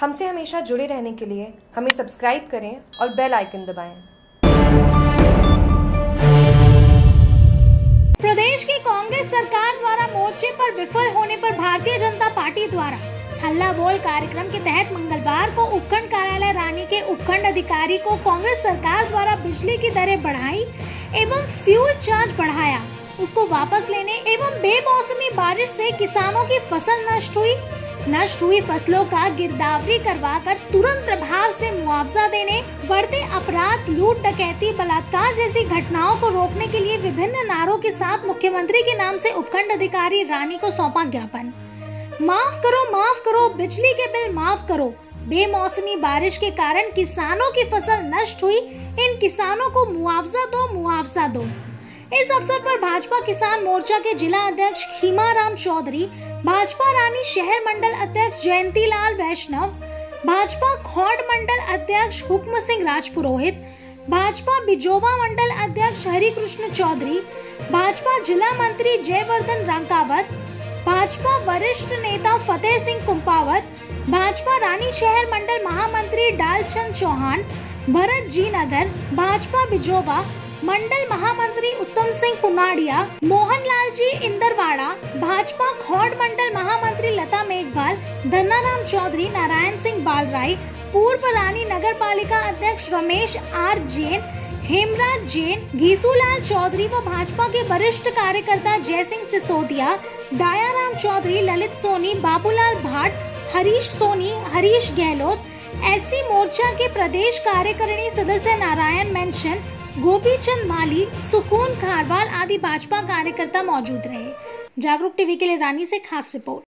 हमसे हमेशा जुड़े रहने के लिए हमें सब्सक्राइब करें और बेल आइकन दबाएँ। प्रदेश की कांग्रेस सरकार द्वारा मोर्चे पर विफल होने पर भारतीय जनता पार्टी द्वारा हल्ला बोल कार्यक्रम के तहत मंगलवार को उपखंड कार्यालय रानी के उपखंड अधिकारी को कांग्रेस सरकार द्वारा बिजली की दरें बढ़ाई एवं फ्यूल चार्ज बढ़ाया उसको वापस लेने एवं बेमौसमी बारिश से किसानों की फ़सल नष्ट हुई नष्ट हुई फ़सलों का गिरदावरी करवाकर तुरंत प्रभाव से मुआवजा देने, बढ़ते अपराध, लूट, डकैती, बलात्कार जैसी घटनाओं को रोकने के लिए विभिन्न नारों के साथ मुख्यमंत्री के नाम से उपखंड अधिकारी रानी को सौंपा ज्ञापन। माफ़ करो माफ़ करो, बिजली के बिल माफ़ करो। बेमौसमी बारिश के कारण किसानों की फ़सल नष्ट हुई। इन किसानों को मुआवजा दो मुआवजा दो। इस अवसर पर भाजपा किसान मोर्चा के जिला अध्यक्ष खीमा राम चौधरी, भाजपा रानी शहर मंडल अध्यक्ष जयंती लाल वैष्णव, भाजपा खौड मंडल अध्यक्ष हुक्म सिंह राजपुरोहित, भाजपा बिजोवा मंडल अध्यक्ष हरिकृष्ण चौधरी, भाजपा जिला मंत्री जयवर्धन रंकावत भाजपा वरिष्ठ नेता फतेह सिंह कुंपावत, भाजपा रानी शहर मंडल महामंत्री डालचंद चौहान, भरत जी नगर भाजपा बिजोवा, मंडल महामंत्री उत्तम सिंह पुनाडिया मोहन लाल जी इंदरवाड़ा, भाजपा खौड मंडल महामंत्री लता मेघवाल धन्नाराम चौधरी, नारायण सिंह बालराय पूर्व रानी नगर पालिका अध्यक्ष रमेश आर जैन, हेमराज जैन, घीसूलाल चौधरी व भाजपा के वरिष्ठ कार्यकर्ता जयसिंह सिसोदिया दयाराम चौधरी, ललित सोनी, बाबूलाल भाट, हरीश सोनी, हरीश गहलोत, एससी मोर्चा के प्रदेश कार्यकारिणी सदस्य नारायण मेंशन, गोपीचंद माली, सुकून खारवाल आदि भाजपा कार्यकर्ता मौजूद रहे। जागरूक टीवी के लिए रानी से खास रिपोर्ट।